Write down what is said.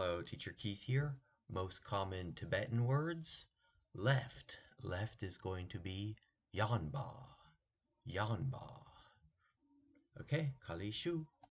Hello, Teacher Keith here. Most common Tibetan words. Left. Left is going to be Yanba. Yanba. Okay, Kalishu.